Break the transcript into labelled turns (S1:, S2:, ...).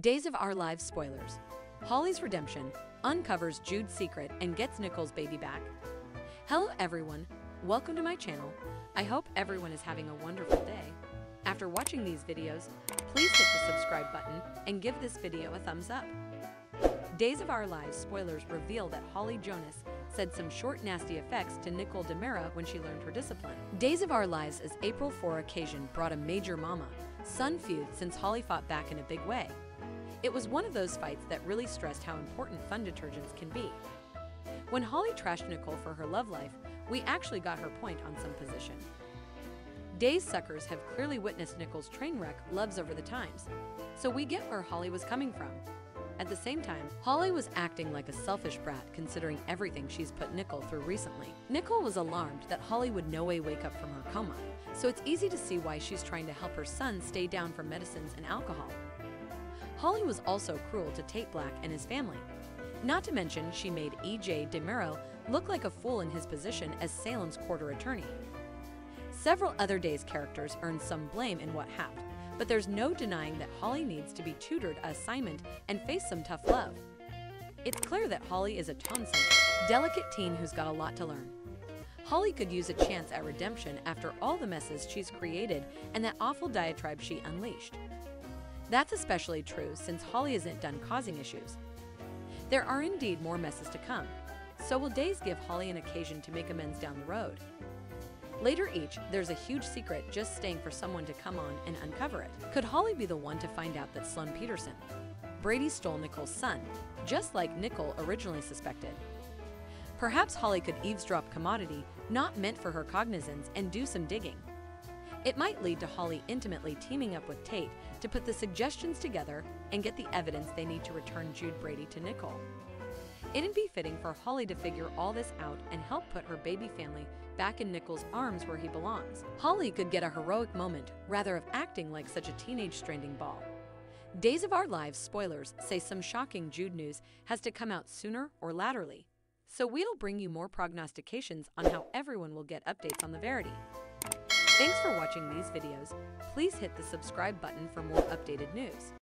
S1: Days of Our Lives spoilers. Holly's redemption uncovers Jude's secret and gets Nicole's baby back. Hello everyone, welcome to my channel. I hope everyone is having a wonderful day. After watching these videos, please hit the subscribe button and give this video a thumbs up. Days of Our Lives spoilers reveal that Holly Jonas said some short nasty effects to Nicole DiMera when she learned her discipline. Days of Our Lives' as April 4 occasion brought a major mama, son feud since Holly fought back in a big way. It was one of those fights that really stressed how important fun detergents can be. When Holly trashed Nicole for her love life, we actually got her point on some position. Days suckers have clearly witnessed Nicole's train wreck loves over the times, so we get where Holly was coming from. At the same time, Holly was acting like a selfish brat considering everything she's put Nicole through recently. Nicole was alarmed that Holly would no way wake up from her coma, so it's easy to see why she's trying to help her son stay down from medicines and alcohol. Holly was also cruel to Tate Black and his family. Not to mention, she made E.J. DiMera look like a fool in his position as Salem's quarter attorney. Several other Days characters earned some blame in what happened, but there's no denying that Holly needs to be tutored assignment and face some tough love. It's clear that Holly is a tone-sensitive, delicate teen who's got a lot to learn. Holly could use a chance at redemption after all the messes she's created and that awful diatribe she unleashed. That's especially true since Holly isn't done causing issues. There are indeed more messes to come, so will Days give Holly an occasion to make amends down the road. Later each, there's a huge secret just staying for someone to come on and uncover it. Could Holly be the one to find out that Sloan Peterson, Brady stole Nicole's son, just like Nicole originally suspected? Perhaps Holly could eavesdrop commodity not meant for her cognizance and do some digging. It might lead to Holly intimately teaming up with Tate to put the suggestions together and get the evidence they need to return Jude Brady to Nicole. It'd be fitting for Holly to figure all this out and help put her baby family back in Nicole's arms where he belongs. Holly could get a heroic moment rather of acting like such a teenage stranding ball. Days of Our Lives spoilers say some shocking Jude news has to come out sooner or laterally. So we'll bring you more prognostications on how everyone will get updates on the Verity. Thanks for watching these videos. Please hit the subscribe button for more updated news.